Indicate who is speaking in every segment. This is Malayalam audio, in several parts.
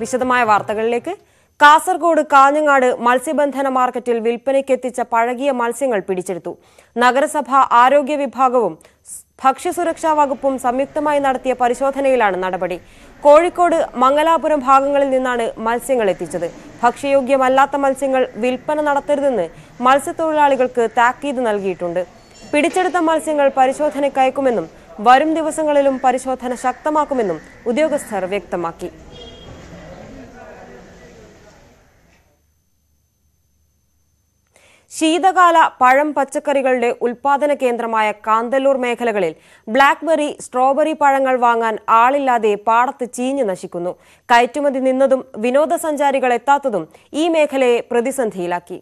Speaker 1: വിശദമായ വാർത്തകളിലേക്ക്. കാസർഗോഡ് കാഞ്ഞങ്ങാട് മത്സ്യബന്ധന മാർക്കറ്റിൽ വിൽപ്പനയ്ക്കെത്തിച്ച പഴകിയ മത്സ്യങ്ങൾ പിടിച്ചെടുത്തു. നഗരസഭ ആരോഗ്യ വിഭാഗവും ഭക്ഷ്യസുരക്ഷാ വകുപ്പും സംയുക്തമായി നടത്തിയ പരിശോധനയിലാണ് നടപടി. കോഴിക്കോട് മംഗലാപുരം ഭാഗങ്ങളിൽ നിന്നാണ് മത്സ്യങ്ങൾ എത്തിച്ചത്. ഭക്ഷ്യയോഗ്യമല്ലാത്ത മത്സ്യങ്ങൾ വിൽപ്പന നടത്തരുതെന്ന് മത്സ്യത്തൊഴിലാളികൾക്ക് താക്കീത് നൽകിയിട്ടുണ്ട്. പിടിച്ചെടുത്ത മത്സ്യങ്ങൾ പരിശോധനയ്ക്കയക്കുമെന്നും വരും ദിവസങ്ങളിലും പരിശോധന ശക്തമാക്കുമെന്നും ഉദ്യോഗസ്ഥർ വ്യക്തമാക്കി. ശീതകാല പഴം പച്ചക്കറികളുടെ ഉൽപാദന കേന്ദ്രമായ കാന്തല്ലൂർ മേഖലകളിൽ ബ്ലാക്ക്ബെറി സ്ട്രോബെറി പഴങ്ങൾ വാങ്ങാൻ ആളില്ലാതെ പാടത്ത് ചീഞ്ഞു നശിക്കുന്നു. കയറ്റുമതി നിന്നതും വിനോദസഞ്ചാരികൾ എത്താത്തതും ഈ മേഖലയെ പ്രതിസന്ധിയിലാക്കി.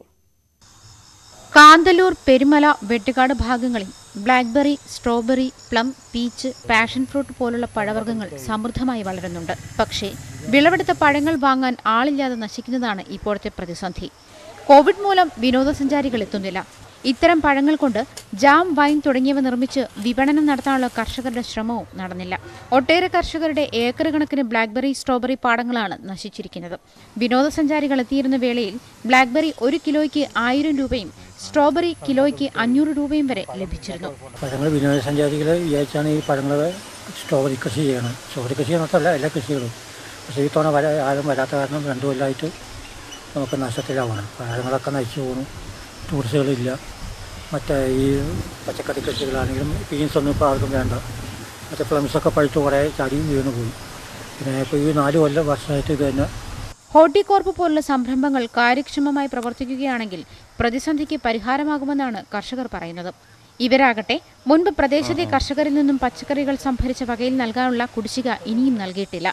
Speaker 2: കാന്തല്ലൂർ പെരുമല വെട്ടുകാട് ഭാഗങ്ങളിൽ blackberry strawberry plum peach passion fruit പോലുള്ള പഴവർഗങ്ങൾ സമൃദ്ധമായി വളരുന്നുണ്ട്. പക്ഷേ വിളവെടുത്ത പഴങ്ങൾ വാങ്ങാൻ ആളില്ലാതെ നശിക്കുന്നതാണ് ഇപ്പോഴത്തെ പ്രതിസന്ധി. കോവിഡ് മൂലം വിനോദസഞ്ചാരികൾ എത്തുന്നില്ല. ഇത്തരം പഴങ്ങൾ കൊണ്ട് ജാം വൈൻ തുടങ്ങിയവ നിർമ്മിച്ച് വിപണനം നടത്താനുള്ള കർഷകരുടെ ശ്രമവും നടന്നില്ല. ഒട്ടേറെ കർഷകരുടെ ഏക്കർ കണക്കിന് ബ്ലാക്ക്ബെറി സ്ട്രോബെറി പാടങ്ങളാണ് നശിച്ചിരിക്കുന്നത്. വിനോദസഞ്ചാരികൾ എത്തിയിരുന്ന വേളയിൽ ബ്ലാക്ക്ബെറി ഒരു കിലോയ്ക്ക് ആയിരം രൂപയും സ്ട്രോബെറി കിലോയ്ക്ക് അഞ്ഞൂറ് രൂപയും വരെ ലഭിച്ചിരുന്നു.
Speaker 3: പഴങ്ങൾ വിനോദസഞ്ചാരികൾ വിചാരിച്ചാണ് ഈ പഴങ്ങൾ സ്ട്രോബെറി കൃഷി ചെയ്യണം സ്ട്രോബെറി കൃഷി എല്ലാ കൃഷികളും. പക്ഷേ ഈ തവണ ആരും വരാത്ത കാരണം രണ്ടു കൊല്ലമായിട്ട് നമുക്ക് നഷ്ടത്തിലാവണം. പഴങ്ങളൊക്കെ നശിച്ചു പോകുന്നു ടൂറിസ്റ്റുകളില്ല. മറ്റേ ഈ പച്ചക്കറി കൃഷികളാണെങ്കിലും ബീൻസൊന്നും ഇപ്പോൾ ആർക്കും വേണ്ട. മറ്റേ പ്ലംസൊക്കെ പഴുത്ത് കുറേ ചടി വീണ് പോയി. പിന്നെ ഇപ്പോൾ ഈ നാല് കൊല്ലം വർഷമായിട്ട് ഇത് തന്നെ.
Speaker 2: ഹോർട്ടികോർപ്പ് പോലുള്ള സംരംഭങ്ങൾ കാര്യക്ഷമമായി പ്രവർത്തിക്കുകയാണെങ്കിൽ പ്രതിസന്ധിക്ക് പരിഹാരമാകുമെന്നാണ് കർഷകർ പറയുന്നത്. ഇവരാകട്ടെ മുൻപ് പ്രദേശത്തെ കർഷകരിൽ നിന്നും പച്ചക്കറികൾ സംഭരിച്ച വകയിൽ നൽകാനുള്ള കുടിശ്ശിക ഇനിയും നൽകിയിട്ടില്ല.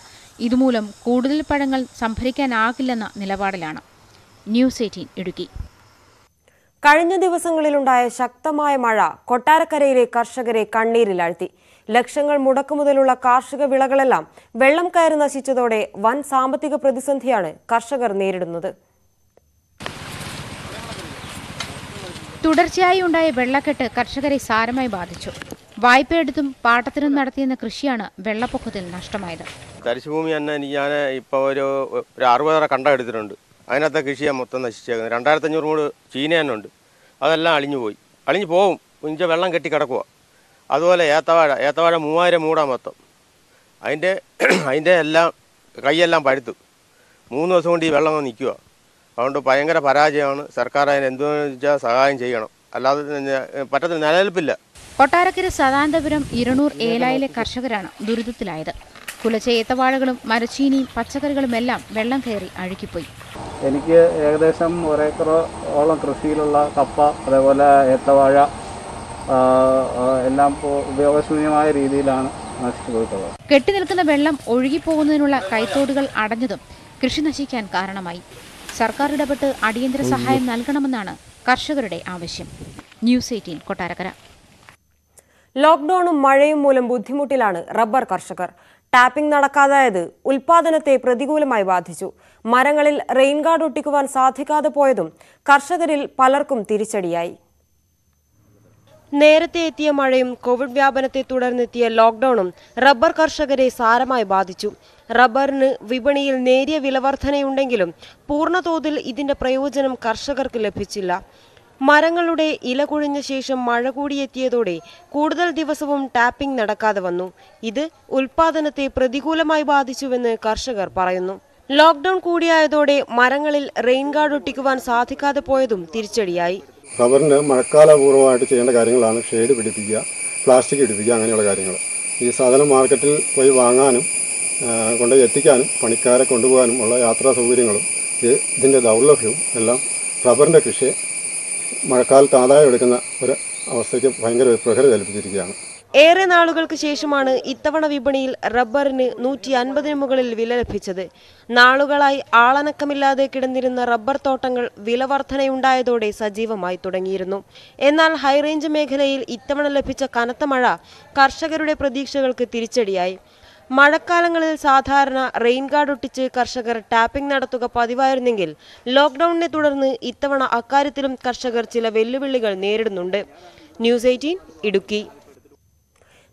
Speaker 2: ഇതുമൂലം കൂടുതൽ പഴങ്ങൾ സംഭരിക്കാനാകില്ലെന്ന നിലപാടിലാണ്. News eighteen Idukki.
Speaker 1: കഴിഞ്ഞ ദിവസങ്ങളിലുണ്ടായ ശക്തമായ മഴ കൊട്ടാരക്കരയിലെ കർഷകരെ കണ്ണീരിലാഴ്ത്തി ലക്ഷങ്ങൾ മുടക്കുമുതലുള്ള കാർഷിക വിളകളെല്ലാം വെള്ളം കയറി നശിച്ചതോടെ വൻ സാമ്പത്തിക പ്രതിസന്ധിയാണ് കർഷകർ നേരിടുന്നത്.
Speaker 2: തുടർച്ചയായി ഉണ്ടായ വെള്ളക്കെട്ട് കർഷകരെ സാരമായി ബാധിച്ചു. വായ്പയെടുത്തും പാട്ടത്തിനും നടത്തിയെന്ന കൃഷിയാണ് വെള്ളപ്പൊക്കത്തിൽ നഷ്ടമായത്.
Speaker 4: തരിശുഭൂമി തന്നെ ഞാൻ ഇപ്പോൾ ഒരു ഒരു അറുപതര കണ്ട എടുത്തിട്ടുണ്ട്. അതിനകത്തെ കൃഷിയാണ് മൊത്തം നശിച്ചേക്കുന്നത്. രണ്ടായിരത്തി അഞ്ഞൂറ് മൂട് ചീന തന്നെ ഉണ്ട് അതെല്ലാം അളിഞ്ഞു പോയി. അളിഞ്ഞു പോവും. ഇഞ്ച വെള്ളം കെട്ടി കിടക്കുക അതുപോലെ ഏത്തവാഴ. ഏത്തവാഴ മൂവായിരം മൂടാ മൊത്തം. അതിന്റെ അതിന്റെ എല്ലാം കൈയെല്ലാം പഴുത്തു. മൂന്ന് ദിവസം കൊണ്ട് ഈ വെള്ളം നിൽക്കുക അതുകൊണ്ട് ഭയങ്കര പരാജയമാണ്. സർക്കാർ അതിന് എന്തെന്ന് വെച്ചാൽ സഹായം ചെയ്യണം. അല്ലാതെ പറ്റത്തിൽ നിലനിൽപ്പില്ല.
Speaker 2: കൊട്ടാരക്കര സദാനന്തപുരം ഇരുന്നൂർ ഏലായിലെ കർഷകരാണ് ദുരിതത്തിലായത്. കുലച്ച ഏത്തവാഴകളും മരച്ചീനിയും പച്ചക്കറികളുമെല്ലാം വെള്ളം കയറി അഴുകിപ്പോയി
Speaker 5: എനിക്ക് ഏകദേശം ഒരേക്കറോ ഓളം കൃഷിയിലുള്ള കപ്പ അതേപോലെ ഏത്തവാഴ എല്ലാം ഉപയോഗശൂന്യമായ രീതിയിലാണ് നശിച്ചു പോയിട്ടുള്ളത്.
Speaker 2: കെട്ടിനിൽക്കുന്ന വെള്ളം ഒഴുകിപ്പോകുന്നതിനുള്ള കൈത്തോടുകൾ അടഞ്ഞതും കൃഷി നശിക്കാൻ കാരണമായി. സർക്കാർ ഇടപെട്ട് അടിയന്തര സഹായം നൽകണമെന്നാണ് കർഷകരുടെ ആവശ്യം. News eighteen Kottarakkara.
Speaker 1: ലോക്ക്ഡൌണും മഴയും മൂലം ബുദ്ധിമുട്ടിലാണ് റബ്ബർ കർഷകർ. ടാപ്പിംഗ് നടക്കാതായത് ഉൽപാദനത്തെ പ്രതികൂലമായി ബാധിച്ചു. മരങ്ങളിൽ റെയിൻ ഗാർഡ് ഒട്ടിക്കുവാൻ സാധിക്കാതെ പോയതും കർഷകരിൽ പലർക്കും തിരിച്ചടിയായി. നേരത്തെ എത്തിയ മഴയും കോവിഡ് വ്യാപനത്തെ തുടർന്നെത്തിയ ലോക്ഡൌണും റബ്ബർ കർഷകരെ സാരമായി ബാധിച്ചു. റബ്ബറിന് വിപണിയിൽ നേരിയ വിലവർദ്ധനയുണ്ടെങ്കിലും പൂർണതോതിൽ ഇതിന്റെ പ്രയോജനം കർഷകർക്ക് ലഭിച്ചില്ല. മരങ്ങളുടെ ഇല കുഴിഞ്ഞ ശേഷം മഴ കൂടിയെത്തിയതോടെ കൂടുതൽ ദിവസവും ടാപ്പിംഗ് നടക്കാതെ വന്നു. ഇത് ഉൽപാദനത്തെ പ്രതികൂലമായി ബാധിച്ചുവെന്ന് കർഷകർ പറയുന്നു. ലോക്ക്ഡൌൺ കൂടിയായതോടെ മരങ്ങളിൽ റെയിൻ ഗാർഡ് ഒട്ടിക്കുവാൻ സാധിക്കാതെ പോയതും തിരിച്ചടിയായി.
Speaker 6: റബ്ബറിന് മഴക്കാലപൂർവമായിട്ട് ചെയ്യേണ്ട കാര്യങ്ങളാണ് ഷെയ്ഡ് പിടിപ്പിക്കുക പ്ലാസ്റ്റിക് പിടിപ്പിക്കുക അങ്ങനെയുള്ള കാര്യങ്ങൾ. ഈ സാധനം മാർക്കറ്റിൽ പോയി വാങ്ങാനും കൊണ്ട് എത്തിക്കാനും പണിക്കാരെ കൊണ്ടുപോകാനും ഉള്ള യാത്രാ സൗകര്യങ്ങളും ഇത് ഇതിന്റെ ദൗർലഭ്യവും എല്ലാം റബ്ബറിന്റെ കൃഷിയെ മഴക്കാലത്ത് ആദായം എടുക്കുന്ന ഒരു അവസ്ഥയ്ക്ക് ഭയങ്കര പ്രഹരം കൽപ്പിച്ചിരിക്കുകയാണ്
Speaker 1: ഏറെ നാളുകൾക്ക് ശേഷമാണ് ഇത്തവണ വിപണിയിൽ റബ്ബറിന് നൂറ്റി അൻപതിന് മുകളിൽ വില ലഭിച്ചത്. നാളുകളായി ആളനക്കമില്ലാതെ കിടന്നിരുന്ന റബ്ബർ തോട്ടങ്ങൾ വില വർധനയുണ്ടായതോടെ സജീവമായി തുടങ്ങിയിരുന്നു. എന്നാൽ ഹൈറേഞ്ച് മേഖലയിൽ ഇത്തവണ ലഭിച്ച കനത്ത മഴ കർഷകരുടെ പ്രതീക്ഷകൾക്ക് തിരിച്ചടിയായി. മഴക്കാലങ്ങളിൽ സാധാരണ റെയിൻ ഗാർഡ് ഒട്ടിച്ച് കർഷകർ ടാപ്പിംഗ് നടത്തുക പതിവായിരുന്നെങ്കിൽ ലോക്ക്ഡൌണിനെ തുടർന്ന് ഇത്തവണ അക്കാര്യത്തിലും കർഷകർ ചില വെല്ലുവിളികൾ നേരിടുന്നുണ്ട്. News eighteen Idukki.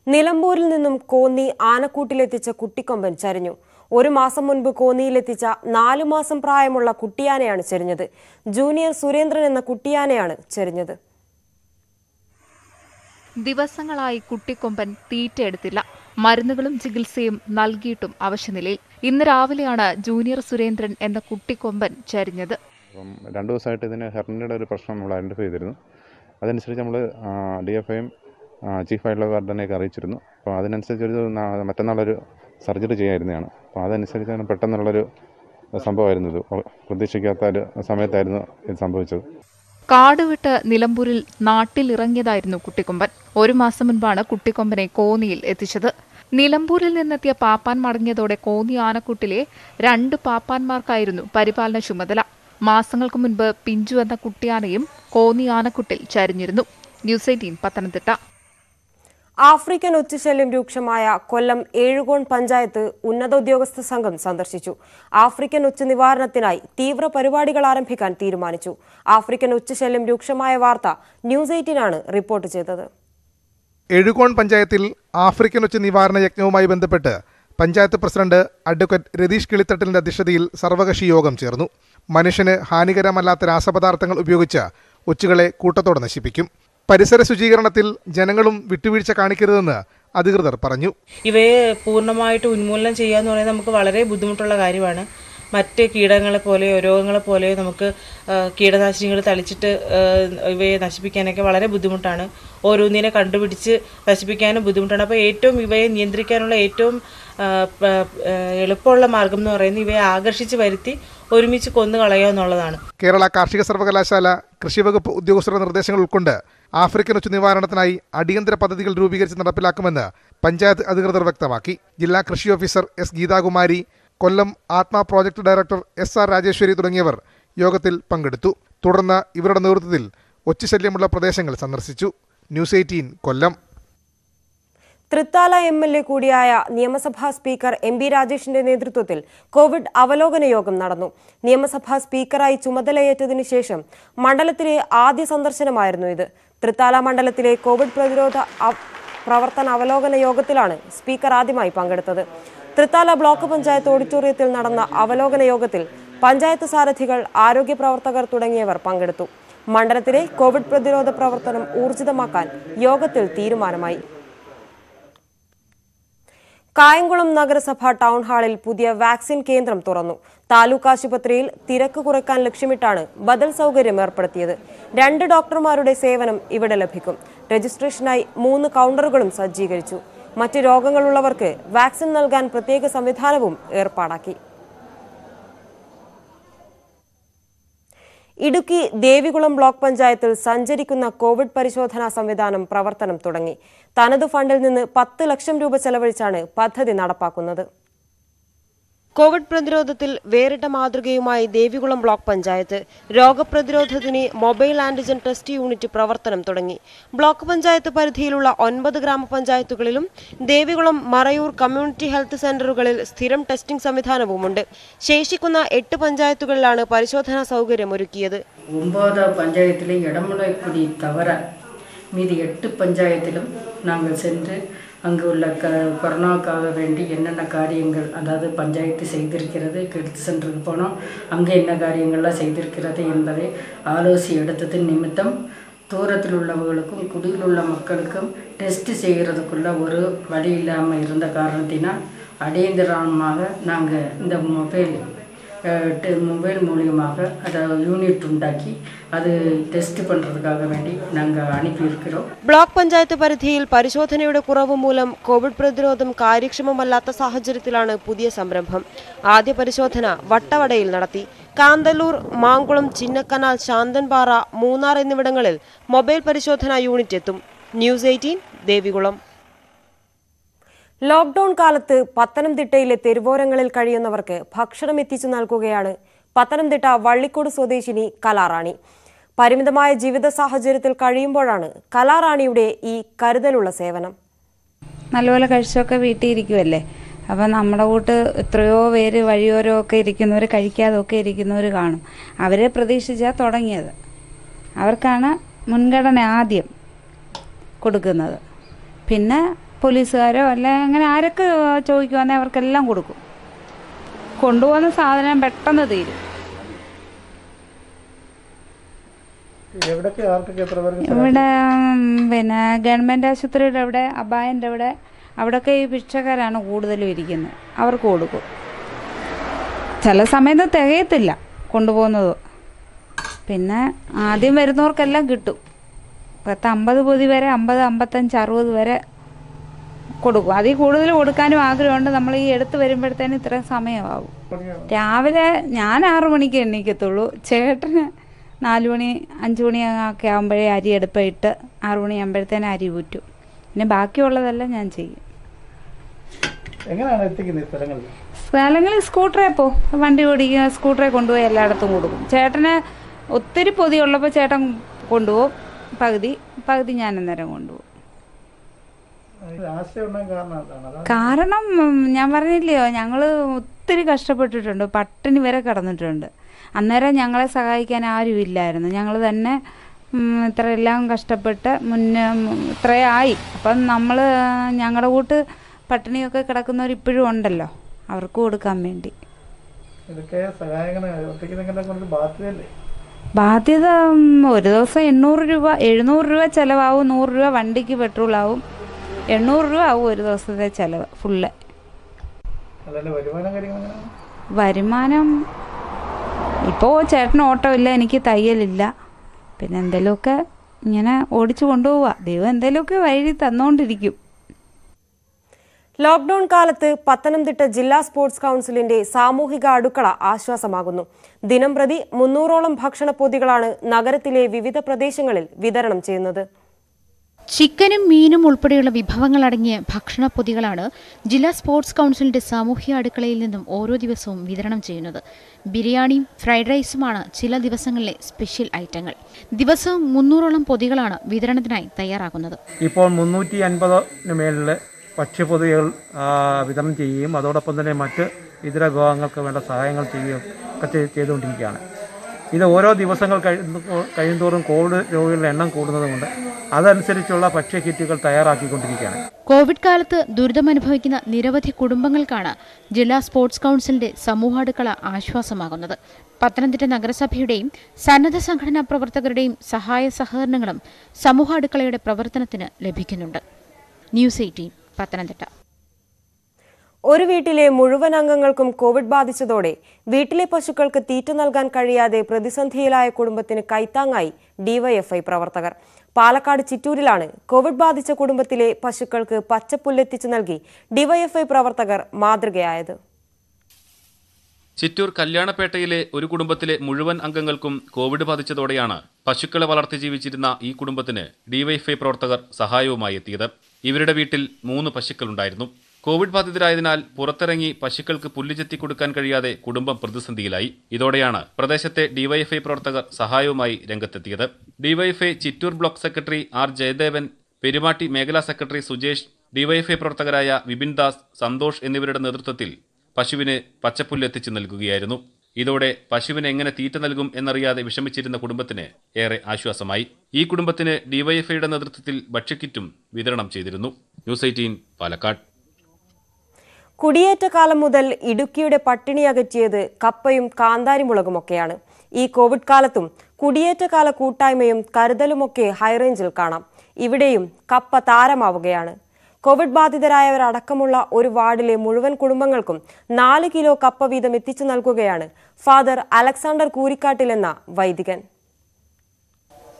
Speaker 1: നിലമ്പൂരിൽ നിന്നും കോന്നി ആനക്കൂട്ടിലെത്തിച്ച കുട്ടിക്കൊമ്പൻ ചരിഞ്ഞു. ഒരു മാസം മുൻപ് കോന്നിയിലെത്തിച്ച നാലു മാസം പ്രായമുള്ള കുട്ടിയാനയാണ് ചെരിഞ്ഞത്. ജൂനിയർ സുരേന്ദ്രൻ എന്ന കുട്ടിയാനയാണ് ചെരിഞ്ഞത്.
Speaker 7: ദിവസങ്ങളായി കുട്ടിക്കൊമ്പൻ തീറ്റയെടുത്തില്ല. മരുന്നുകളും ചികിത്സയും നൽകിയിട്ടും അവശനിലയിൽ ഇന്ന് രാവിലെയാണ് ജൂനിയർ സുരേന്ദ്രൻ എന്ന കുട്ടിക്കൊമ്പൻ ചരിഞ്ഞത്.
Speaker 8: അപ്പം രണ്ട് ദിവസമായിട്ട് ഇതിന് ഹെർണിയുടെ ഒരു പ്രശ്നം നമ്മൾ ഐഡന്റിഫൈ ചെയ്തിരുന്നു. അതനുസരിച്ച് നമ്മൾ ഡി എഫ് ഐയും ചീഫ് വൈൽഡ് ഗാർഡനെയൊക്കെ അറിയിച്ചിരുന്നു. അപ്പോൾ അതിനനുസരിച്ച് ഒരു മറ്റന്നാളൊരു സർജറി ചെയ്യായിരുന്നതാണ്. അപ്പോൾ അതനുസരിച്ചാണ് പെട്ടെന്നുള്ളൊരു സംഭവമായിരുന്നു ഇത്. പ്രതീക്ഷിക്കാത്ത ഒരു സമയത്തായിരുന്നു ഇത് സംഭവിച്ചത്.
Speaker 7: കാട് വിട്ട് നിലമ്പൂരിൽ നാട്ടിലിറങ്ങിയതായിരുന്നു കുട്ടിക്കൊമ്പൻ. ഒരു മാസം മുൻപാണ് കുട്ടിക്കൊമ്പനെ കോന്നിയിൽ എത്തിച്ചത്. നിലമ്പൂരിൽ നിന്നെത്തിയ പാപ്പാൻ മടങ്ങിയതോടെ കോന്നി ആനക്കുട്ടിലെ രണ്ട് പാപ്പാന്മാർക്കായിരുന്നു പരിപാലന ചുമതല. മാസങ്ങൾക്ക് മുൻപ് പിഞ്ചു എന്ന കുട്ടിയാനയും കോന്നി ആനക്കുട്ടിൽ ചരിഞ്ഞിരുന്നു. News eighteen Pathanamthitta.
Speaker 1: ആഫ്രിക്കൻ ഉച്ചശല്യം രൂക്ഷമായ കൊല്ലം ഏഴുകോൺ പഞ്ചായത്ത് ഉന്നത ഉദ്യോഗസ്ഥ സംഘം സന്ദർശിച്ചു. ആഫ്രിക്കൻ ഒച്ചു നിവാരണത്തിനായി തീവ്ര പരിപാടികൾ ആരംഭിക്കാൻ തീരുമാനിച്ചു. ആഫ്രിക്കൻ ഒച്ചുശല്യം രൂക്ഷമായ വാർത്ത ന്യൂസ് എയ്റ്റീനാണ് റിപ്പോർട്ട് ചെയ്തത്.
Speaker 9: എഴുകോൺ പഞ്ചായത്തിൽ ആഫ്രിക്കൻ ഉച്ച നിവാരണ യജ്ഞവുമായി ബന്ധപ്പെട്ട് പഞ്ചായത്ത് പ്രസിഡന്റ് അഡ്വക്കേറ്റ് രതീഷ് കിളിത്തട്ടലിന്റെ അധ്യക്ഷതയിൽ സർവകക്ഷി യോഗം ചേർന്നു. മനുഷ്യന് ഹാനികരമല്ലാത്ത രാസപദാർത്ഥങ്ങൾ ഉപയോഗിച്ച് ഒച്ചുകളെ കൂട്ടത്തോടെ നശിപ്പിക്കും. പരിസര ശുചീകരണത്തിൽ ജനങ്ങളും വിട്ടുവീഴ്ച കാണിക്കരുതെന്ന് അധികൃതർ പറഞ്ഞു.
Speaker 10: ഇവയെ പൂർണമായിട്ട് ഉന്മൂലനം ചെയ്യുക എന്ന് പറയുന്നത് നമുക്ക് വളരെ ബുദ്ധിമുട്ടുള്ള കാര്യമാണ്. മറ്റ് കീടങ്ങളെ പോലെയോ രോഗങ്ങളെ പോലെയോ നമുക്ക് കീടനാശിനികൾ തളിച്ചിട്ട് ഇവയെ നശിപ്പിക്കാനൊക്കെ വളരെ ബുദ്ധിമുട്ടാണ്. ഓരോന്നിനെ കണ്ടുപിടിച്ച് നശിപ്പിക്കാനും ബുദ്ധിമുട്ടാണ്. അപ്പോൾ ഏറ്റവും ഇവയെ നിയന്ത്രിക്കാനുള്ള ഏറ്റവും എളുപ്പമുള്ള മാർഗം എന്ന് പറയുന്നത് ഇവയെ ആകർഷിച്ച് വരുത്തി ഒരുമിച്ച് കൊന്നു കളയുക
Speaker 9: കേരള കാർഷിക സർവകലാശാല കൃഷി വകുപ്പ് ഉദ്യോഗസ്ഥരുടെ നിർദ്ദേശങ്ങൾ ഉൾക്കൊണ്ട് ആഫ്രിക്കൻ ഒച്ചു നിവാരണത്തിനായി അടിയന്തര പദ്ധതികൾ രൂപീകരിച്ച് നടപ്പിലാക്കുമെന്ന് പഞ്ചായത്ത് അധികൃതർ വ്യക്തമാക്കി. ജില്ലാ കൃഷി officer S Geethakumari Kollam ATMA project director S R Rajeswari തുടങ്ങിയവർ യോഗത്തിൽ പങ്കെടുത്തു. തുടർന്ന് ഇവരുടെ നേതൃത്വത്തിൽ ഒച്ചുശല്യമുള്ള പ്രദേശങ്ങൾ സന്ദർശിച്ചു. News eighteen Kollam.
Speaker 1: Thrithala M L A കൂടിയായ നിയമസഭാ സ്പീക്കർ എം ബി രാജേഷിന്റെ നേതൃത്വത്തിൽ കോവിഡ് അവലോകന യോഗം നടന്നു. നിയമസഭാ സ്പീക്കറായി ചുമതലയേറ്റതിനു ശേഷം മണ്ഡലത്തിലെ ആദ്യ സന്ദർശനമായിരുന്നു ഇത്. തൃത്താല മണ്ഡലത്തിലെ കോവിഡ് പ്രതിരോധ പ്രവർത്തന അവലോകന യോഗത്തിലാണ് സ്പീക്കർ ആദ്യമായി പങ്കെടുത്തത്. തൃത്താല ബ്ലോക്ക് പഞ്ചായത്ത് ഓഡിറ്റോറിയത്തിൽ നടന്ന അവലോകന യോഗത്തിൽ പഞ്ചായത്ത് സാരഥികൾ ആരോഗ്യ പ്രവർത്തകർ തുടങ്ങിയവർ പങ്കെടുത്തു. മണ്ഡലത്തിലെ കോവിഡ് പ്രതിരോധ പ്രവർത്തനം ഊർജിതമാക്കാൻ യോഗത്തിൽ തീരുമാനമായി. കായംകുളം നഗരസഭ ടൗൺ ഹാളിൽ പുതിയ വാക്സിൻ കേന്ദ്രം തുറന്നു. താലൂക്ക് ആശുപത്രിയിൽ തിരക്ക് കുറയ്ക്കാൻ ലക്ഷ്യമിട്ടാണ് ബദൽ സൗകര്യം ഏർപ്പെടുത്തിയത്. രണ്ട് ഡോക്ടർമാരുടെ സേവനം ഇവിടെ ലഭിക്കും. രജിസ്ട്രേഷനായി മൂന്ന് കൗണ്ടറുകളും സജ്ജീകരിച്ചു. മറ്റ് രോഗങ്ങളുള്ളവർക്ക് വാക്സിൻ നൽകാൻ പ്രത്യേക സംവിധാനവും ഏർപ്പാടാക്കി. ഇടുക്കി ദേവികുളം ബ്ലോക്ക് പഞ്ചായത്തിൽ സഞ്ചരിക്കുന്ന കോവിഡ് പരിശോധനാ സംവിധാനം പ്രവർത്തനം തുടങ്ങി. തനതു ഫണ്ടിൽ നിന്ന് പത്ത് ലക്ഷം രൂപ ചെലവഴിച്ചാണ് പദ്ധതി നടപ്പാക്കുന്നത്. കോവിഡ് പ്രതിരോധത്തിൽ വേറിട്ട മാതൃകയുമായി ദേവികുളം ബ്ലോക്ക് പഞ്ചായത്ത് രോഗപ്രതിരോധത്തിന് മൊബൈൽ ആന്റിജൻ ടെസ്റ്റ് യൂണിറ്റ് പ്രവർത്തനം തുടങ്ങി ബ്ലോക്ക് പഞ്ചായത്ത് പരിധിയിലുള്ള ഒൻപത് ഗ്രാമപഞ്ചായത്തുകളിലും ദേവികുളം മറയൂർ കമ്മ്യൂണിറ്റി ഹെൽത്ത് സെന്ററുകളിൽ സ്ഥിരം ടെസ്റ്റിംഗ് സംവിധാനവുമുണ്ട് ശേഷിക്കുന്ന എട്ട് പഞ്ചായത്തുകളിലാണ് പരിശോധനാ സൗകര്യം ഒരുക്കിയത്
Speaker 11: ஒன்பது பஞ்சாயத்திலும் இடமுறைப்படி தவிர மீதி எட்டு பஞ்சாயத்திலும் நாங்கள் சென்று அங்கு உள்ள க கொரோனாவுக்காக வேண்டி என்னென்ன காரியங்கள் அதாவது பஞ்சாயத்து செய்திருக்கிறது ஹெல்த் சென்டருக்கு போனோம். அங்கே என்ன காரியங்கள்லாம் செய்திருக்கிறது என்பதை ஆலோசி எடுத்தது நிமித்தம் தூரத்தில் உள்ளவர்களுக்கும் குடியில் உள்ள மக்களுக்கும் டெஸ்ட் செய்கிறதுக்குள்ள ஒரு வழி இல்லாமல் இருந்த காரணத்தினால் அடியந்திரமாக நாங்கள் இந்த மொபைல் மொபைல் மூலியமாக அதை யூனிட் உண்டாக்கி அது டெஸ்ட் பண்ணுறதுக்காக வேண்டி நாங்கள் அனுப்பியிருக்கிறோம்
Speaker 1: ബ്ലോക്ക് പഞ്ചായത്ത് പരിധിയിൽ പരിശോധനയുടെ കുറവ് മൂലം കോവിഡ് പ്രതിരോധം കാര്യക്ഷമമല്ലാത്ത സാഹചര്യത്തിലാണ് പുതിയ സംരംഭം ആദ്യ പരിശോധന വട്ടവടയിൽ നടത്തി കാന്തല്ലൂർ മാങ്കുളം ചിന്നക്കനാൽ ശാന്തൻപാറ മൂന്നാർ എന്നിവിടങ്ങളിൽ മൊബൈൽ പരിശോധനാ യൂണിറ്റ് എത്തും ന്യൂസ് എയ്റ്റീൻ ദേവികുളം ലോക്ഡൌൺ കാലത്ത് പത്തനംതിട്ടയിലെ തെരുവോരങ്ങളിൽ കഴിയുന്നവർക്ക് ഭക്ഷണം എത്തിച്ചു നൽകുകയാണ് പത്തനംതിട്ട വള്ളിക്കോട് സ്വദേശിനി കലാറാണി. പരിമിതമായ ജീവിത സാഹചര്യത്തിൽ കഴിയുമ്പോഴാണ് കലാറാണിയുടെ ഈ കരുതലുള്ള സേവനം.
Speaker 12: നല്ലപോലെ കഴിച്ചൊക്കെ വീട്ടിൽ ഇരിക്കുമല്ലേ അപ്പം നമ്മുടെ കൂട്ട് എത്രയോ പേര് വഴിയോരോ ഒക്കെ ഇരിക്കുന്നവർ കഴിക്കാതൊക്കെ ഇരിക്കുന്നവർ കാണും. അവരെ പ്രതീക്ഷിച്ചാൽ തുടങ്ങിയത്. അവർക്കാണ് മുൻഗണന ആദ്യം കൊടുക്കുന്നത്. പിന്നെ പോലീസുകാരോ അല്ല അങ്ങനെ ആരൊക്കെ ചോദിക്കുവാന്നെ അവർക്കെല്ലാം കൊടുക്കും. കൊണ്ടുപോകുന്ന സാധനം പെട്ടെന്ന് തീരും. ഇവിടെ പിന്നെ ഗവൺമെന്റ് ആശുപത്രിയുടെ അവിടെ അബായന്റെ അവിടെ അവിടെയൊക്കെ ഈ ഭിക്ഷക്കാരാണ് കൂടുതലും ഇരിക്കുന്നത്. അവർക്ക് കൊടുക്കും. ചില സമയത്ത് തികയത്തില്ല കൊണ്ടുപോകുന്നത്. പിന്നെ ആദ്യം വരുന്നവർക്കെല്ലാം കിട്ടും. പത്ത് അമ്പത് പൊതി വരെ അമ്പത് അമ്പത്തഞ്ച് അറുപത് വരെ കൊടുക്കും. അതിൽ കൂടുതൽ കൊടുക്കാനും ആഗ്രഹമുണ്ട്. നമ്മൾ ഈ എടുത്ത് വരുമ്പോഴത്തേന് ഇത്രയും സമയമാവും. രാവിലെ ഞാൻ ആറു മണിക്ക് എണീക്കത്തുള്ളൂ. ചേട്ടന് നാലു മണി അഞ്ചു മണി ഒക്കെ ആകുമ്പോഴേ അരി എടുപ്പിട്ട് ആറു മണി ആകുമ്പോഴത്തേന് അരി ഊറ്റും. പിന്നെ ബാക്കിയുള്ളതെല്ലാം ഞാൻ ചെയ്യും.
Speaker 5: സ്ഥലങ്ങളിൽ?
Speaker 12: സ്കൂട്ടറെ പോ. വണ്ടി ഓടിക്കുക സ്കൂട്ടറെ കൊണ്ടുപോയി എല്ലായിടത്തും കൊടുക്കും. ചേട്ടന് ഒത്തിരി പൊതിയുള്ളപ്പോൾ ചേട്ടൻ കൊണ്ടുപോകും. പകുതി പകുതി ഞാൻ അന്നേരം കൊണ്ടുപോകും.
Speaker 5: കാരണം
Speaker 12: ഞാൻ പറഞ്ഞില്ലയോ? ഞങ്ങൾ ഒത്തിരി കഷ്ടപ്പെട്ടിട്ടുണ്ട്. പട്ടിണി വരെ കടന്നിട്ടുണ്ട്. അന്നേരം ഞങ്ങളെ സഹായിക്കാൻ ആരും ഇല്ലായിരുന്നു. ഞങ്ങൾ തന്നെ ഇത്ര ഇത്രയെല്ലാം കഷ്ടപ്പെട്ട് മുന്നേ ഇത്രയായി അപ്പം നമ്മൾ ഞങ്ങളുടെ കൂട്ട് പട്ടിണിയൊക്കെ കിടക്കുന്നവർ ഇപ്പോഴും ഉണ്ടല്ലോ. അവർക്ക് കൊടുക്കാൻ വേണ്ടി. ബാധ്യത ഒരു ദിവസം എണ്ണൂറ് രൂപ എഴുന്നൂറ് രൂപ ചിലവാകും നൂറ് രൂപ വണ്ടിക്ക് പെട്രോളാവും. എണ്ണൂറ് രൂപ ആവും ഒരു ദിവസത്തെ ചിലവ് ഫുള്ള്
Speaker 5: വരുമാനം
Speaker 12: ഇപ്പോൾ ചേട്ടന് ഓട്ടോ ഇല്ല എനിക്ക് തയ്യലില്ല പിന്നെ എന്തെങ്കിലുമൊക്കെ ഇങ്ങനെ ഓടിച്ചു കൊണ്ടുപോവുക ദൈവം എന്തെങ്കിലുമൊക്കെ വഴി തന്നുകൊണ്ടിരിക്കും
Speaker 1: ലോക്ഡൌൺ കാലത്ത് പത്തനംതിട്ട ജില്ലാ സ്പോർട്സ് കൗൺസിലിന്റെ സാമൂഹിക അടുക്കള ആശ്വാസമാകുന്നു. ദിനംപ്രതി മുന്നൂറോളം ഭക്ഷണപ്പൊതികളാണ് നഗരത്തിലെ വിവിധ പ്രദേശങ്ങളിൽ വിതരണം ചെയ്യുന്നത്.
Speaker 2: ചിക്കനും മീനും ഉൾപ്പെടെയുള്ള വിഭവങ്ങൾ അടങ്ങിയ ഭക്ഷണപ്പൊതികളാണ് ജില്ലാ സ്പോർട്സ് കൗൺസിലിന്റെ സാമൂഹ്യ അടുക്കളയിൽ നിന്നും ഓരോ ദിവസവും വിതരണം ചെയ്യുന്നത്. ബിരിയാണിയും ഫ്രൈഡ് റൈസുമാണ് ചില ദിവസങ്ങളിലെ സ്പെഷ്യൽ ഐറ്റങ്ങൾ. ദിവസവും മുന്നൂറോളം പൊതികളാണ് വിതരണത്തിനായി തയ്യാറാക്കുന്നത്
Speaker 13: ഇപ്പോൾ മുന്നൂറ്റി അൻപതിന് മേളിൽ ഭക്ഷ്യപൊതികൾ വിതരണം ചെയ്യുകയും അതോടൊപ്പം തന്നെ മറ്റ് ഇതര വിഭാഗങ്ങൾക്ക് വേണ്ട സഹായങ്ങൾ ചെയ്യുകയും ഒക്കെ ചെയ്തുകൊണ്ടിരിക്കുകയാണ്. ഇത് ഓരോ ദിവസങ്ങൾ കഴിയുന്തോറും കോവിഡ് രോഗികളുടെ എണ്ണം കൂടുന്നതുകൊണ്ട് അതനുസരിച്ചുള്ള ഭക്ഷ്യ കിറ്റുകൾ തയ്യാറാക്കിക്കൊണ്ടിരിക്കുകയാണ്.
Speaker 2: കോവിഡ് കാലത്ത് ദുരിതമനുഭവിക്കുന്ന നിരവധി കുടുംബങ്ങൾക്കാണ് ജില്ലാ സ്പോർട്സ് കൗൺസിലിന്റെ സമൂഹാടുക്കള ആശ്വാസമാകുന്നത്. പത്തനംതിട്ട നഗരസഭയുടെയും സന്നദ്ധ സംഘടനാ പ്രവർത്തകരുടെയും സഹായ സഹകരണങ്ങളും സമൂഹാടുക്കളയുടെ പ്രവർത്തനത്തിന് ലഭിക്കുന്നുണ്ട്. News eighteen Pathanamthitta.
Speaker 1: ഒരു വീട്ടിലെ മുഴുവൻ അംഗങ്ങൾക്കും കോവിഡ് ബാധിച്ചതോടെ വീട്ടിലെ പശുക്കൾക്ക് തീറ്റ നൽകാൻ കഴിയാതെ പ്രതിസന്ധിയിലായ കുടുംബത്തിന് കൈത്താങ്ങായി ഡിവൈഎഫ്ഐ പ്രവർത്തകർ. പാലക്കാട് ചിറ്റൂരിലാണ് കോവിഡ് ബാധിച്ച കുടുംബത്തിലെ പശുക്കൾക്ക് പച്ചപ്പുല്ലെത്തിച്ചു നൽകി ഡിവൈഎഫ്ഐ പ്രവർത്തകർ മാതൃകയായത്.
Speaker 14: ചിറ്റൂർ കല്യാണപേട്ടയിലെ ഒരു കുടുംബത്തിലെ മുഴുവൻ അംഗങ്ങൾക്കും കോവിഡ് ബാധിച്ചതോടെയാണ് പശുക്കളെ വളർത്തി ജീവിച്ചിരുന്ന ഈ കുടുംബത്തിന് ഡിവൈഎഫ്ഐ പ്രവർത്തകർ സഹായവുമായി എത്തിയത്. ഇവരുടെ വീട്ടിൽ മൂന്ന് പശുക്കളുണ്ടായിരുന്നു. കോവിഡ് ബാധിതരായതിനാൽ പുറത്തിറങ്ങി പശുക്കൾക്ക് പുല്ല് ചെത്തി കൊടുക്കാൻ കഴിയാതെ കുടുംബം പ്രതിസന്ധിയിലായി. ഇതോടെയാണ് പ്രദേശത്തെ ഡിവൈഎഫ്ഐ പ്രവർത്തകർ സഹായവുമായി രംഗത്തെത്തിയത്. DYFI Chittur block secretary R Jayadevan Perumatti മേഖലാ സെക്രട്ടറി സുജേഷ് ഡിവൈഎഫ്ഐ പ്രവർത്തകരായ വിപിൻ ദാസ് സന്തോഷ് എന്നിവരുടെ നേതൃത്വത്തിൽ പശുവിന് പച്ചപ്പുല്ല് എത്തിച്ചു നൽകുകയായിരുന്നു. ഇതോടെ പശുവിന് എങ്ങനെ തീറ്റ നൽകും എന്നറിയാതെ വിഷമിച്ചിരുന്ന കുടുംബത്തിന് ഏറെ ആശ്വാസമായി. ഈ കുടുംബത്തിന് ഡിവൈഎഫ്ഐയുടെ നേതൃത്വത്തിൽ ഭക്ഷ്യക്കിറ്റും വിതരണം ചെയ്തിരുന്നു. News eighteen Palakkad.
Speaker 1: കുടിയേറ്റ കാലം മുതൽ ഇടുക്കിയുടെ പട്ടിണി അകറ്റിയത് കപ്പയും കാന്താരിമുളകുമൊക്കെയാണ്. ഈ കോവിഡ് കാലത്തും കുടിയേറ്റകാല കൂട്ടായ്മയും കരുതലുമൊക്കെ ഹൈറേഞ്ചിൽ കാണാം. ഇവിടെയും കപ്പ താരമാവുകയാണ്. കോവിഡ് ബാധിതരായവരടക്കമുള്ള ഒരു വാർഡിലെ മുഴുവൻ കുടുംബങ്ങൾക്കും നാല് കിലോ കപ്പ വീതം എത്തിച്ചു നൽകുകയാണ് ഫാദർ അലക്സാണ്ടർ കൂരിക്കാട്ടിൽ എന്ന വൈദികൻ.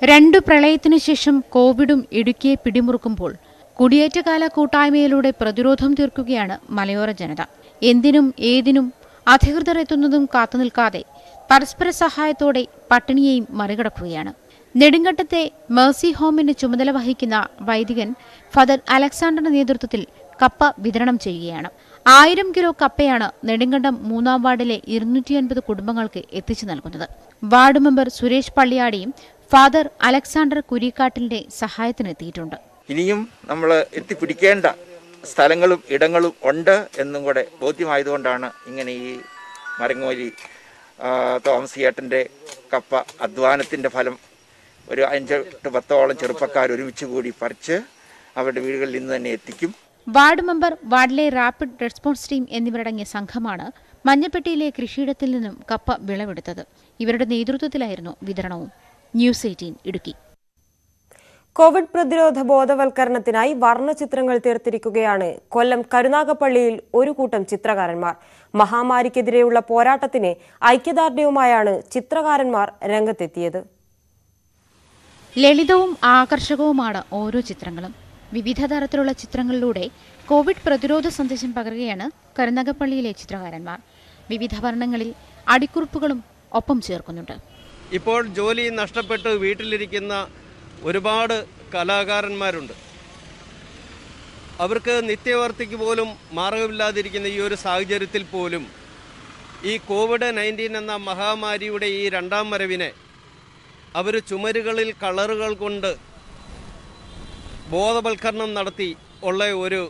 Speaker 2: രണ്ടു പ്രളയത്തിനു ശേഷം കോവിഡും ഇടുക്കിയെ പിടിമുറുക്കുമ്പോൾ കുടിയേറ്റകാല കൂട്ടായ്മയിലൂടെ പ്രതിരോധം തീർക്കുകയാണ് മലയോര ജനത. എന്തിനും ഏതിനും അധികൃതർ എത്തുന്നതും കാത്തുനിൽക്കാതെ പരസ്പര സഹായത്തോടെ പട്ടിണിയെയും മറികടക്കുകയാണ്. നെടുങ്കണ്ടത്തെ മേഴ്സി ഹോമിന് ചുമതല വഹിക്കുന്ന വൈദികൻ ഫദർ അലക്സാണ്ടറുടെ നേതൃത്വത്തിൽ കപ്പ വിതരണം ചെയ്യുകയാണ്. ആയിരം കിലോ കപ്പയാണ് നെടുങ്കണ്ടം മൂന്നാം വാർഡിലെ ഇരുന്നൂറ്റി അൻപത് കുടുംബങ്ങൾക്ക് എത്തിച്ചു നൽകുന്നത്. വാർഡ് മെമ്പർ സുരേഷ് പള്ളിയാടിയും ഫാദർ അലക്സാണ്ടർ കുരിക്കാട്ടിലിന്റെ സഹായത്തിനെത്തിയിട്ടുണ്ട്.
Speaker 15: ഇനിയും നമ്മൾ എത്തിപ്പിടിക്കേണ്ട സ്ഥലങ്ങളും ഇടങ്ങളും ഉണ്ട് എന്നും കൂടെ ബോധ്യമായതുകൊണ്ടാണ് ഇങ്ങനെ ഈ മരങ്ങോലി തോമസിയേട്ടന്റെ കപ്പ അധ്വാനത്തിന്റെ ഫലം ഒരു അഞ്ചെട്ട് പത്തോളം ചെറുപ്പക്കാർ ഒരുമിച്ച് കൂടി പറിച്ച് അവരുടെ വീടുകളിൽ നിന്ന് തന്നെ എത്തിക്കും.
Speaker 2: വാർഡ് മെമ്പർ വാർഡിലെ റാപ്പിഡ് റെസ്പോൺസ് ടീം എന്നിവരടങ്ങിയ സംഘമാണ് മഞ്ഞപ്പെട്ടിയിലെ കൃഷിയിടത്തിൽ നിന്നും കപ്പ വിളവെടുത്തത്. ഇവരുടെ നേതൃത്വത്തിലായിരുന്നു വിതരണവും. News eighteen Idukki.
Speaker 1: കോവിഡ് പ്രതിരോധ ബോധവൽക്കരണത്തിനായി വർണചിത്രങ്ങൾ തീർത്തിരിക്കുകയാണ്. കൊല്ലം കരുനാഗപ്പള്ളിയിൽ ഒരു കൂട്ടം ചിത്രകാരന്മാർ. മഹാമാരിക്കെതിരെയുള്ള പോരാട്ടത്തിന് ഐക്യദാർഢ്യവുമായാണ് ചിത്രകാരന്മാർ രംഗത്തെത്തിയത്.
Speaker 2: ലളിതവും ആകർഷകവുമാണ് ഓരോ ചിത്രങ്ങളും. വിവിധ തരത്തിലുള്ള ചിത്രങ്ങളിലൂടെ കോവിഡ് പ്രതിരോധ സന്ദേശം പകരുകയാണ് കരുനാഗപ്പള്ളിയിലെ ചിത്രകാരന്മാർ. വിവിധ വർണങ്ങളിൽ അടിക്കുറിപ്പുകളും ഒപ്പം ചേർക്കുന്നുണ്ട്.
Speaker 16: ഇപ്പോൾ ജോലി നഷ്ടപ്പെട്ട് വീട്ടിലിരിക്കുന്ന ഒരുപാട് കലാകാരന്മാരുണ്ട്. അവർക്ക് നിത്യവർത്തിക്ക് പോലും മാർഗമില്ലാതിരിക്കുന്ന ഈ ഒരു സാഹചര്യത്തിൽ പോലും ഈ കോവിഡ് നയന്റീൻ എന്ന മഹാമാരിയുടെ ഈ രണ്ടാം വരവിനെ അവർ ചുമരുകളിൽ കളറുകൾ കൊണ്ട് ബോധവൽക്കരണം നടത്തി ഉള്ള ഒരു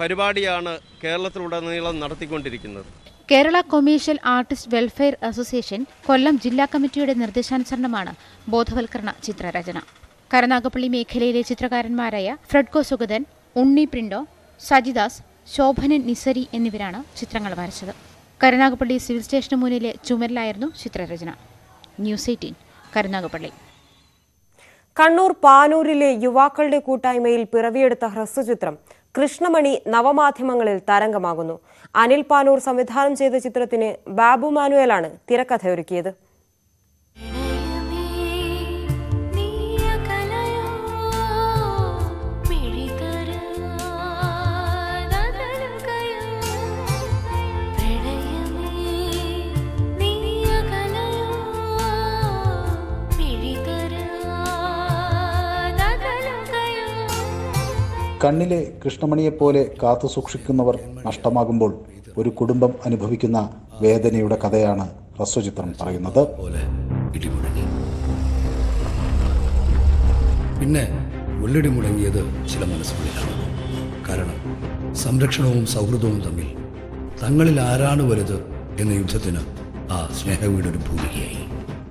Speaker 16: പരിപാടിയാണ് കേരളത്തിലുടനീളം നടത്തിക്കൊണ്ടിരിക്കുന്നത്.
Speaker 2: Kerala commercial artist welfare association Kollam ജില്ലാ കമ്മിറ്റിയുടെ നിർദ്ദേശാനുസരണമാണ് ബോധവൽക്കരണ ചിത്രരചന. കരുനാഗപ്പള്ളി മേഖലയിലെ ചിത്രകാരന്മാരായ ഫ്രെഡ്കോ സുഗതൻ ഉണ്ണി പ്രിൻഡോ സജിദാസ് ശോഭനൻ നിസരി എന്നിവരാണ് ചിത്രങ്ങൾ വരച്ചത്. കരുനാഗപ്പള്ളി സിവിൽ സ്റ്റേഷന് മുന്നിലെ ചുമരിലായിരുന്നു ചിത്രരചന. News eighteen Karunagappally.
Speaker 1: കണ്ണൂർ പാനൂരിലെ യുവാക്കളുടെ കൂട്ടായ്മയിൽ പിറവിയെടുത്ത ഹ്രസ്വചിത്രം കൃഷ്ണമണി നവമാധ്യമങ്ങളിൽ തരംഗമാകുന്നു. അനിൽ പാനൂർ സംവിധാനം ചെയ്ത ചിത്രത്തിന് ബാബു മാനുവലാണ് തിരക്കഥയൊരുക്കിയത്.
Speaker 17: കണ്ണിലെ കൃഷ്ണമണിയെപ്പോലെ കാത്തുസൂക്ഷിക്കുന്നവർ നഷ്ടമാകുമ്പോൾ ഒരു കുടുംബം അനുഭവിക്കുന്ന വേദനയുടെ കഥയാണ് ഹ്രസ്വചിത്രം പറയുന്നത്.
Speaker 18: പിന്നെ ഉള്ളടി മുടങ്ങിയത് ചില മനസ്സുകളിലാണ്. കാരണം സംരക്ഷണവും സൗഹൃദവും തമ്മിൽ തങ്ങളിൽ ആരാണ് വലുത് എന്ന യുദ്ധത്തിന് ആ സ്നേഹവീടൊരു ഭൂമികയായി.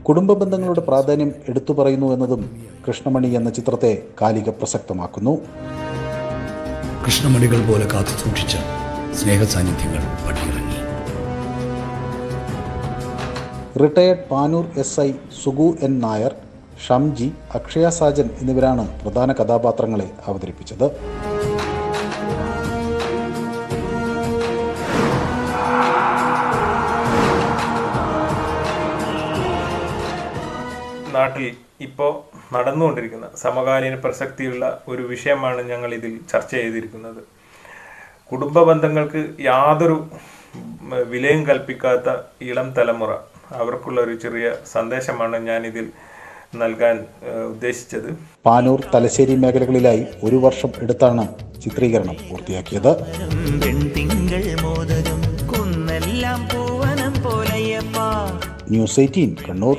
Speaker 17: കുടുംബ ബന്ധങ്ങളുടെ പ്രാധാന്യം എടുത്തു പറയുന്നു എന്നതും കൃഷ്ണമണി എന്ന ചിത്രത്തെ കാലിക പ്രസക്തമാക്കുന്നു.
Speaker 18: കൃഷ്ണമണികൾ പോലെ കാത്തു സൂക്ഷിച്ച സ്നേഹ സാന്നിധ്യങ്ങൾ പടിയിറങ്ങി.
Speaker 17: Retired Panoor S I Sugu N Nair Shamji Akshaya Sajan എന്നിവരാണ് പ്രധാന കഥാപാത്രങ്ങളെ അവതരിപ്പിച്ചത്.
Speaker 19: നാട്ടിൽ ഇപ്പോൾ നടന്നുകൊണ്ടിരിക്കുന്ന സമകാലീന പ്രസക്തിയുള്ള ഒരു വിഷയമാണ് ഞങ്ങൾ ഇതിൽ ചർച്ച ചെയ്തിരിക്കുന്നത്. കുടുംബ ബന്ധങ്ങൾക്ക് യാതൊരു വിലയും കൽപ്പിക്കാത്ത ഇളം തലമുറ. അവർക്കുള്ള ഒരു ചെറിയ സന്ദേശമാണ് ഞാൻ ഇതിൽ നൽകാൻ ഉദ്ദേശിച്ചത്.
Speaker 17: പാനൂർ തലശ്ശേരി മേഖലകളിലായി ഒരു വർഷം എടുത്താണ് ചിത്രീകരണം പൂർത്തിയാക്കിയത്.
Speaker 20: തിങ്കൾ മോദകം കുന്നെല്ലാം പൂവനം പോലയ്യപ്പാ.
Speaker 17: News eighteen Kannur.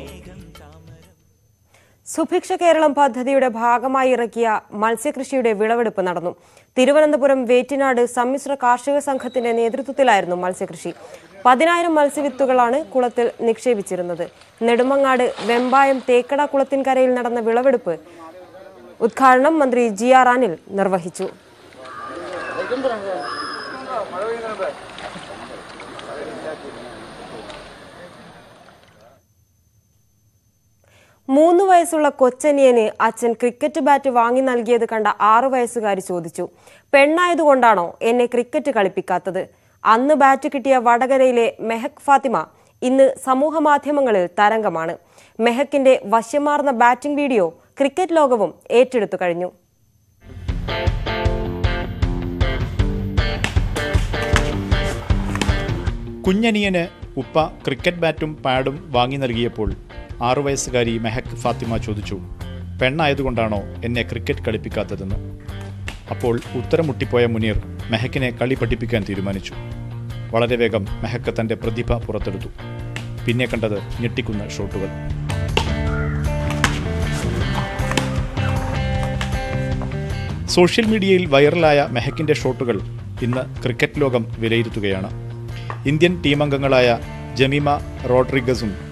Speaker 1: Subhiksha Keralam പദ്ധതിയുടെ ഭാഗമായി ഇറക്കിയ മത്സ്യകൃഷിയുടെ വിളവെടുപ്പ് നടന്നു. തിരുവനന്തപുരം വേറ്റിനാട് സമ്മിശ്ര കാർഷിക സംഘത്തിന്റെ നേതൃത്വത്തിലായിരുന്നു മത്സ്യകൃഷി. പതിനായിരം മത്സ്യവിത്തുകളാണ് കുളത്തിൽ നിക്ഷേപിച്ചിരുന്നത്. നെടുമങ്ങാട് വെമ്പായം തേക്കട കുളത്തിൻകരയിൽ നടന്ന വിളവെടുപ്പ് ഉദ്ഘാടനം മന്ത്രി ജി ആർ അനിൽ നിർവഹിച്ചു. മൂന്ന് വയസ്സുള്ള കൊച്ചനിയന് അച്ഛൻ ക്രിക്കറ്റ് ബാറ്റ് വാങ്ങി നൽകിയത് കണ്ട ആറു വയസ്സുകാരി ചോദിച്ചു പെണ്ണായതുകൊണ്ടാണോ എന്നെ ക്രിക്കറ്റ് കളിപ്പിക്കാത്തത്? അന്ന് ബാറ്റ് കിട്ടിയ വടകരയിലെ മെഹക് ഫാത്തിമ ഇന്ന് സമൂഹ മാധ്യമങ്ങളിൽ തരംഗമാണ്. മെഹക്കിന്റെ വശ്യമാർന്ന ബാറ്റിംഗ് വീഡിയോ ക്രിക്കറ്റ് ലോകവും ഏറ്റെടുത്തു കഴിഞ്ഞു.
Speaker 21: കുഞ്ഞനിയന് ഉപ്പ ക്രിക്കറ്റ് ബാറ്റും പാഡും വാങ്ങി നൽകിയപ്പോൾ ആറു വയസ്സുകാരി മെഹക് ഫാത്തിമ ചോദിച്ചു പെണ്ണായതുകൊണ്ടാണോ എന്നെ ക്രിക്കറ്റ് കളിപ്പിക്കാത്തതെന്ന്? അപ്പോൾ ഉത്തരം മുട്ടിപ്പോയ മുനീർ മെഹക്കിനെ കളി പഠിപ്പിക്കാൻ തീരുമാനിച്ചു. വളരെ വേഗം മെഹക്ക് തന്റെ പ്രതിഭ പുറത്തെടുത്തു. പിന്നെ കണ്ടത് ഞെട്ടിക്കുന്ന ഷോട്ടുകൾ. സോഷ്യൽ മീഡിയയിൽ വൈറലായ മെഹക്കിന്റെ ഷോട്ടുകൾ ഇന്ന് ക്രിക്കറ്റ് ലോകം വിലയിരുത്തുകയാണ്. ഇന്ത്യൻ ടീമംഗങ്ങളായ ജമീമ റോഡ്രിഗസും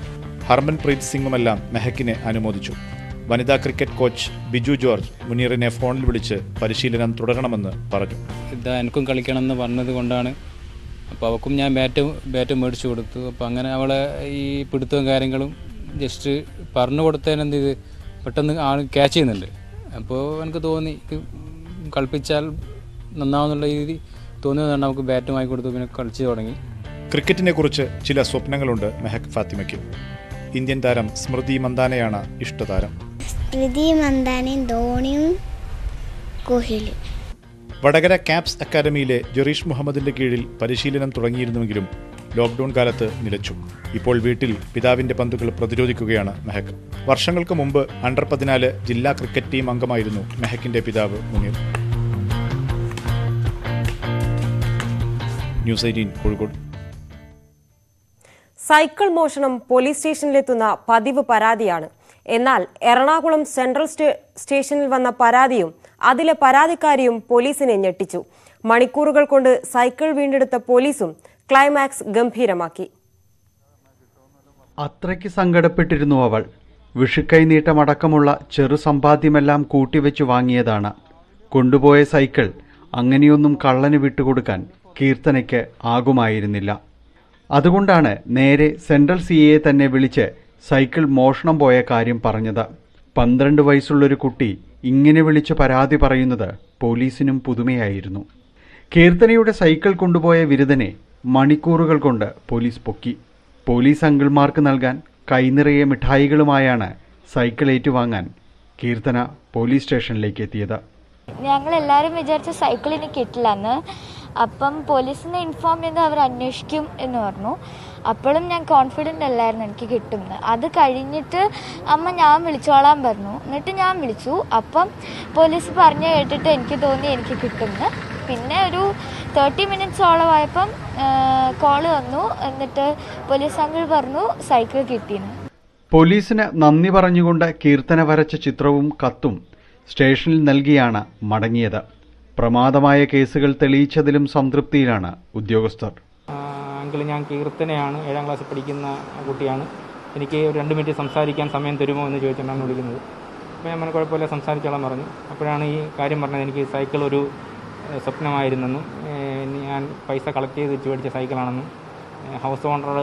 Speaker 21: ഹർമൻപ്രീത് സിംഗുമെല്ലാം മെഹക്കിനെ അനുമോദിച്ചു. വനിതാ ക്രിക്കറ്റ് കോച്ച് ബിജു ജോർജ് മുനീറിനെ ഫോണിൽ വിളിച്ച് പരിശീലനം തുടരണമെന്ന് പറഞ്ഞു.
Speaker 22: ഇതാ എനിക്കും കളിക്കണം എന്ന് പറഞ്ഞത് കൊണ്ടാണ്. അപ്പോൾ അവൾക്കും ഞാൻ ബാറ്റ് ബാറ്റ് മേടിച്ചു കൊടുത്തു. അപ്പോൾ അങ്ങനെ അവളെ ഈ പിടുത്തവും കാര്യങ്ങളും ജസ്റ്റ് പറഞ്ഞു കൊടുത്തതിന് ഇത് പെട്ടെന്ന് ആൾ ക്യാച്ച് ചെയ്യുന്നുണ്ട്. അപ്പോൾ എനിക്ക് തോന്നി ഇത് കളിപ്പിച്ചാൽ നന്നാവുന്നുള്ള രീതി തോന്നിയതുകൊണ്ട് നമുക്ക് ബാറ്റ് വാങ്ങി കൊടുത്തു പിന്നെ കളിച്ചു തുടങ്ങി.
Speaker 21: ക്രിക്കറ്റിനെ കുറിച്ച് ചില സ്വപ്നങ്ങളുണ്ട് മെഹക് ഫാത്തിമയ്ക്ക്. ഇന്ത്യൻ താരം സ്മൃതി മന്ദാനയാണ് ഇഷ്ടതാരം
Speaker 23: സ്മൃതി മന്ദാനയും ധോണിയും കോഹ്ലിയും
Speaker 21: വടകര ക്യാപ്സ് അക്കാദമിയിലെ ജൊറീഷ് മുഹമ്മദിന്റെ കീഴിൽ പരിശീലനം തുടങ്ങിയിരുന്നുവെങ്കിലും ലോക്ക്ഡൌൺ കാലത്ത് നിലച്ചു. ഇപ്പോൾ വീട്ടിൽ പിതാവിന്റെ പന്തുകൾ പ്രതിരോധിക്കുകയാണ് മെഹക് വർഷങ്ങൾക്ക് മുമ്പ് അണ്ടർ പതിനാല് ജില്ലാ ക്രിക്കറ്റ് ടീം അംഗമായിരുന്നു മെഹക്കിന്റെ പിതാവ് Muneer. News eighteen Kozhikode.
Speaker 1: Cycle മോഷണം പോലീസ് സ്റ്റേഷനിലെത്തുന്ന പതിവ് പരാതിയാണ്. എന്നാൽ എറണാകുളം സെൻട്രൽ സ്റ്റേഷനിൽ വന്ന പരാതിയും അതിലെ പരാതിക്കാരിയും പോലീസിനെ ഞെട്ടിച്ചു. മണിക്കൂറുകൾ കൊണ്ട് സൈക്കിൾ വീണ്ടെടുത്ത പോലീസും ക്ലൈമാക്സ് ഗംഭീരമാക്കി.
Speaker 24: അത്രയ്ക്ക് സങ്കടപ്പെട്ടിരുന്നു അവൾ. വിഷുക്കൈ നീട്ടമടക്കമുള്ള ചെറു സമ്പാദ്യമെല്ലാം കൂട്ടിവെച്ചു വാങ്ങിയതാണ്. കൊണ്ടുപോയ സൈക്കിൾ അങ്ങനെയൊന്നും കള്ളന് വിട്ടുകൊടുക്കാൻ കീർത്തനയ്ക്ക് ആകുമായിരുന്നില്ല. അതുകൊണ്ടാണ് നേരെ സെൻട്രൽ സി എ തന്നെ വിളിച്ച് സൈക്കിൾ മോഷണം പോയ കാര്യം പറഞ്ഞത്. പന്ത്രണ്ട് വയസ്സുള്ളൊരു കുട്ടി ഇങ്ങനെ വിളിച്ച് പരാതി പറയുന്നത് പോലീസിനും പുതുമയായിരുന്നു. കീർത്തനയുടെ സൈക്കിൾ കൊണ്ടുപോയ വിരുദനെ മണിക്കൂറുകൾ കൊണ്ട് പോലീസ് പൊക്കി. പോലീസ് അങ്കിൾമാർക്ക് നൽകാൻ കൈനിറയെ മിഠായികളുമായാണ് സൈക്കിൾ ഏറ്റുവാങ്ങാൻ കീർത്തന പോലീസ് സ്റ്റേഷനിലേക്ക് എത്തിയത്.
Speaker 25: ഞങ്ങൾ എല്ലാവരും വിചാരിച്ച സൈക്കിൾ ഇനി കിട്ടില്ല അപ്പം പോലീസിനെ ഇൻഫോം ചെയ്ത് അവർ അന്വേഷിക്കും എന്ന് പറഞ്ഞു. അപ്പോഴും ഞാൻ കോൺഫിഡന്റ് അല്ലായിരുന്നു എനിക്ക് കിട്ടുമെന്ന്. അത് കഴിഞ്ഞിട്ട് അമ്മ ഞാൻ വിളിച്ചോളാൻ പറഞ്ഞു. എന്നിട്ട് ഞാൻ വിളിച്ചു. അപ്പം പോലീസ് പറഞ്ഞു കേട്ടിട്ട് എനിക്ക് തോന്നി എനിക്ക് കിട്ടുമെന്ന്. പിന്നെ ഒരു തേർട്ടി മിനിറ്റ്സോളം ആയപ്പം കോൾ വന്നു. എന്നിട്ട് പോലീസ് അങ്കിൾ പറഞ്ഞു സൈക്കിൾ കിട്ടിയെന്ന്
Speaker 24: പോലീസിന് നന്ദി പറഞ്ഞുകൊണ്ട് കീർത്തന വരച്ച ചിത്രവും കത്തും സ്റ്റേഷനിൽ നൽകിയാണ് മടങ്ങിയത്. പ്രമാദമായ കേസുകൾ തെളിയിച്ചതിലും സംതൃപ്തിയിലാണ് ഉദ്യോഗസ്ഥർ.
Speaker 26: അങ്കിൾ ഞാൻ കീർത്തനയാണ് ഏഴാം ക്ലാസ്സിൽ പഠിക്കുന്ന കുട്ടിയാണ്. എനിക്ക് ഒരു രണ്ട് മിനിറ്റ് സംസാരിക്കാൻ സമയം തരുമോ എന്ന് ചോദിച്ചിട്ടാണ് വിളിക്കുന്നത്. അപ്പോൾ ഞാൻ കുഴപ്പമില്ല സംസാരിച്ചോളാം പറഞ്ഞു. അപ്പോഴാണ് ഈ കാര്യം പറഞ്ഞത്. എനിക്ക് സൈക്കിൾ ഒരു സ്വപ്നമായിരുന്നെന്നും ഞാൻ പൈസ കളക്ട് ചെയ്ത് വെച്ച് മേടിച്ച സൈക്കിളാണെന്നും ഹൗസ് ഓണർ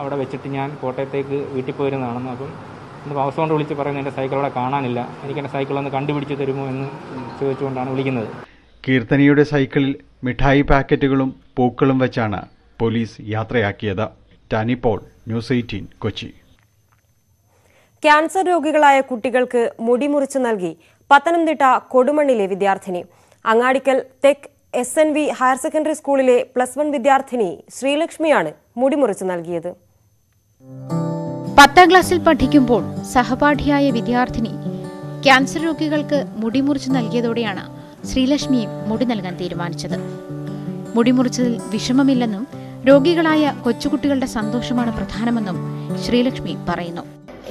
Speaker 26: അവിടെ വെച്ചിട്ട് ഞാൻ കോട്ടയത്തേക്ക് വീട്ടിൽ പോയിരുന്നതാണെന്നും അപ്പം എന്നിപ്പോൾ ഹൗസ് ഓണർ വിളിച്ച് പറയുന്നത് എന്റെ സൈക്കിൾ അവിടെ കാണാനില്ല. എനിക്ക് എന്റെ സൈക്കിൾ ഒന്ന് കണ്ടുപിടിച്ച് തരുമോ എന്ന് ചോദിച്ചുകൊണ്ടാണ് വിളിക്കുന്നത്.
Speaker 24: കീർത്തനയുടെ സൈക്കിളിൽ മിഠായി പാക്കറ്റുകളും പൂക്കളും വെച്ചാണ് police യാത്രയാക്കിയത്. Tani Paul news eighteen Kochi.
Speaker 1: Cancer രോഗികളായ കുട്ടികൾക്ക് മുടിമുറിച്ചു നൽകി പത്തനംതിട്ട കൊടുമണ്ണിലെ വിദ്യാർത്ഥിനി. Angadickal Thekku S N V higher secondary സ്കൂളിലെ പ്ലസ് വൺ വിദ്യാർത്ഥിനി ശ്രീലക്ഷ്മിയാണ് മുടിമുറിച്ചു നൽകിയത്.
Speaker 2: പത്താം ക്ലാസ്സിൽ പഠിക്കുമ്പോൾ സഹപാഠിയായ വിദ്യാർത്ഥിനി ക്യാൻസർ രോഗികൾക്ക് മുടിമുറിച്ചു നൽകിയതോടെയാണ് ശ്രീലക്ഷ്മിയും മുടി നൽകാൻ തീരുമാനിച്ചത്. മുടി മുറിച്ചതിൽ വിഷമമില്ലെന്നും രോഗികളായ കൊച്ചുകുട്ടികളുടെ സന്തോഷമാണ് പ്രധാനമെന്നും ശ്രീലക്ഷ്മി പറയുന്നു.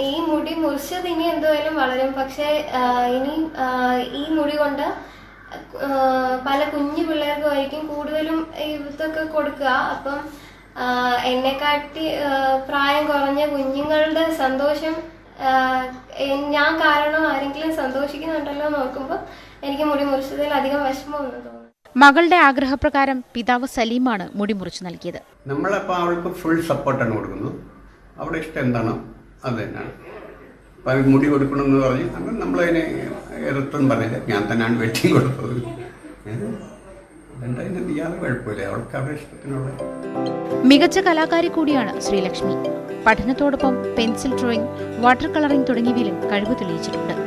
Speaker 27: ഈ മുടി മുറിച്ചത് ഇനി എന്തുവായാലും വളരും. പക്ഷേ ഇനി ഈ മുടി കൊണ്ട് പല കുഞ്ഞു പിള്ളേർക്കുമായിരിക്കും കൂടുതലും ഇതൊക്കെ കൊടുക്കുക. അപ്പം എന്നെ എന്നെക്കാട്ടി പ്രായം കുറഞ്ഞ കുഞ്ഞുങ്ങളുടെ സന്തോഷം ഞാൻ കാരണം ആരെങ്കിലും സന്തോഷിക്കുന്നുണ്ടല്ലോ നോക്കുമ്പോൾ എനിക്ക് മുടി മുറിച്ചതിൽ അധികം വിഷമമൊന്നും തോന്നുന്നു
Speaker 2: മകളുടെ ആഗ്രഹപ്രകാരം പിതാവ് സലീമാണ് മുടി മുറിച്ചു നൽകിയത്.
Speaker 28: നമ്മളപ്പോൾ അവൾക്ക് ഫുൾ സപ്പോർട്ടാണ് കൊടുക്കുന്നത്. അവിടെ ഇഷ്ടം എന്താണോ? അത് തന്നെയാണ്. അപ്പം മുടി കൊടുക്കണമെന്ന് പറഞ്ഞ് അങ്ങനെ നമ്മളതിനെ എതിർത്തൊന്നും പറഞ്ഞില്ല. ഞാൻ തന്നെയാണ് വെട്ടിയും കൊടുത്തത്.
Speaker 2: മികച്ച കലാകാരി കൂടിയാണ് ശ്രീലക്ഷ്മി. പഠനത്തോടൊപ്പം പെൻസിൽ ഡ്രോയിങ് വാട്ടർ കളറിംഗ് തുടങ്ങിയവയിലും കഴിവ് തെളിയിച്ചിട്ടുണ്ട്.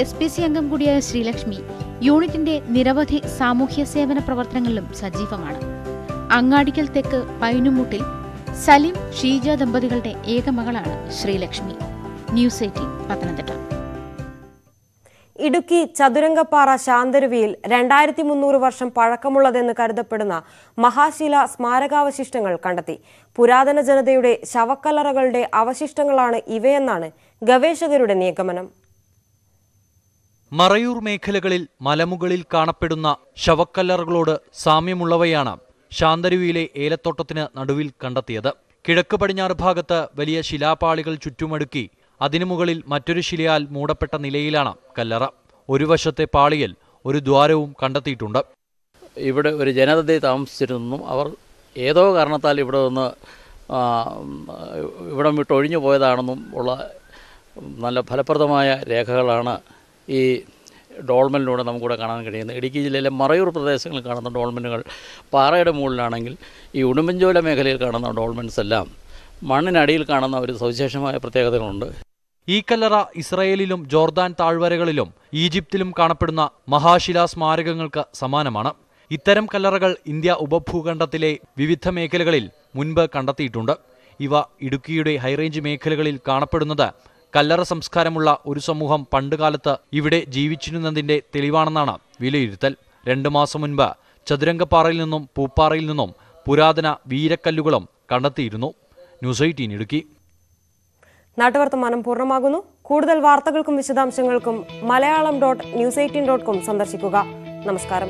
Speaker 2: എസ് പി സി അംഗം കൂടിയായ ശ്രീലക്ഷ്മി യൂണിറ്റിന്റെ നിരവധി സാമൂഹ്യ സേവന പ്രവർത്തനങ്ങളിലും സജീവമാണ്. അങ്ങാടിക്കൽ തെക്ക് പൈനുമുട്ടിൽ സലിം ഷീജ ദമ്പതികളുടെ ഏക മകളാണ് Sreelakshmi. News eighteen Pathanamthitta.
Speaker 1: Idukki Chathurangappara ശാന്തരുവിയിൽ രണ്ടായിരത്തി മുന്നൂറ് വർഷം പഴക്കമുള്ളതെന്ന് കരുതപ്പെടുന്ന മഹാശില സ്മാരകാവശിഷ്ടങ്ങൾ കണ്ടെത്തി. പുരാതന ജനതയുടെ ശവക്കല്ലറകളുടെ അവശിഷ്ടങ്ങളാണ് ഇവയെന്നാണ് ഗവേഷകരുടെ നിഗമനം.
Speaker 29: മറയൂർ മേഖലകളിൽ മലമുകളിൽ കാണപ്പെടുന്ന ശവക്കല്ലറുകളോട് സാമ്യമുള്ളവയാണ് ശാന്തരുവിയിലെ ഏലത്തോട്ടത്തിന് നടുവിൽ കണ്ടെത്തിയത്. കിഴക്ക് പടിഞ്ഞാറ് ഭാഗത്ത് വലിയ ശിലാപാളികൾ ചുറ്റുമടുക്കി അതിനു മുകളിൽ മറ്റൊരു ശിലയാൽ മൂടപ്പെട്ട നിലയിലാണ് കല്ലറ. ഒരു വശത്തെ പാളിയിൽ ഒരു ദ്വാരവും കണ്ടെത്തിയിട്ടുണ്ട്.
Speaker 30: ഇവിടെ ഒരു ജനതയെ താമസിച്ചിരുന്നു. അവർ ഏതോ കാരണത്താൽ ഇവിടെ നിന്ന് ഇവിടം വിട്ട് ഒഴിഞ്ഞു പോയതാണെന്നും ഉള്ള നല്ല ഫലപ്രദമായ രേഖകളാണ് ഈ ഡോൾമെനിലൂടെ നമുക്കിവിടെ കാണാൻ കഴിയുന്നത്. ഇടുക്കി ജില്ലയിലെ മറയൂർ പ്രദേശങ്ങളിൽ കാണുന്ന ഡോൾമെനുകൾ പാറയുടെ മുകളിലാണെങ്കിൽ ഈ ഉടുമ്പൻചോല മേഖലയിൽ കാണുന്ന ഡോൾമെൻസ് എല്ലാം മണ്ണിനടിയിൽ കാണുന്ന ഒരു സവിശേഷമായ പ്രത്യേകതകളുണ്ട്.
Speaker 29: ഈ കല്ലറ ഇസ്രയേലിലും ജോർദാൻ താഴ്വരകളിലും ഈജിപ്തിലും കാണപ്പെടുന്ന മഹാശിലാ സ്മാരകങ്ങൾക്ക് സമാനമാണ്. ഇത്തരം കല്ലറകൾ ഇന്ത്യ ഉപഭൂഖണ്ഡത്തിലെ വിവിധ മേഖലകളിൽ മുൻപ് കണ്ടെത്തിയിട്ടുണ്ട്. ഇവ ഇടുക്കിയുടെ ഹൈറേഞ്ച് മേഖലകളിൽ കാണപ്പെടുന്നത് കല്ലറ സംസ്കാരമുള്ള ഒരു സമൂഹം പണ്ടുകാലത്ത് ഇവിടെ ജീവിച്ചിരുന്നതിന്റെ തെളിവാണെന്നാണ് വിലയിരുത്തൽ. രണ്ടു മാസം മുൻപ് ചതുരംഗപ്പാറയിൽ നിന്നും പൂപ്പാറയിൽ നിന്നും പുരാതന വീരക്കല്ലുകളും കണ്ടെത്തിയിരുന്നു. News eighteen Idukki.
Speaker 1: നാട്ടുവർത്തമാനം പൂർണമാകുന്നു. കൂടുതൽ വാർത്തകൾക്കും വിശദാംശങ്ങൾക്കും Malayalam dot news eighteen dot com സന്ദർശിക്കുക. നമസ്കാരം.